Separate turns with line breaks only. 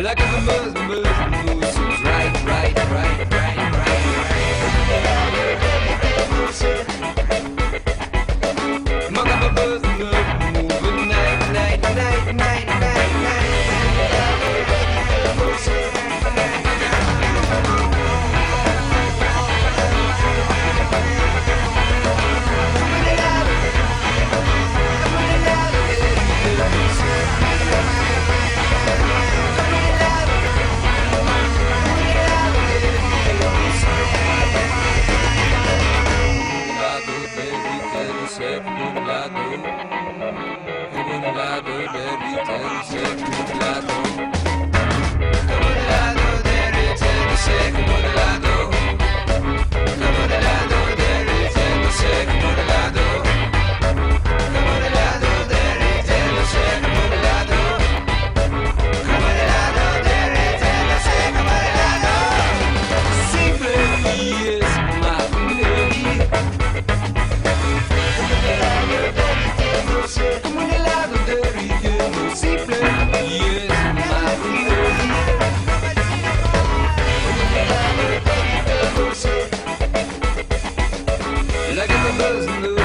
Like a the moves, moves, right, right, right, right. mother's lose.